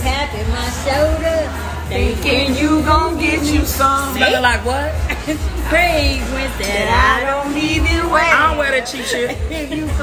tapping my shoulder, thinking you gon' get you some. Smelling like what? Praise Fragrance that I don't even wear. I don't wear that cheap shit.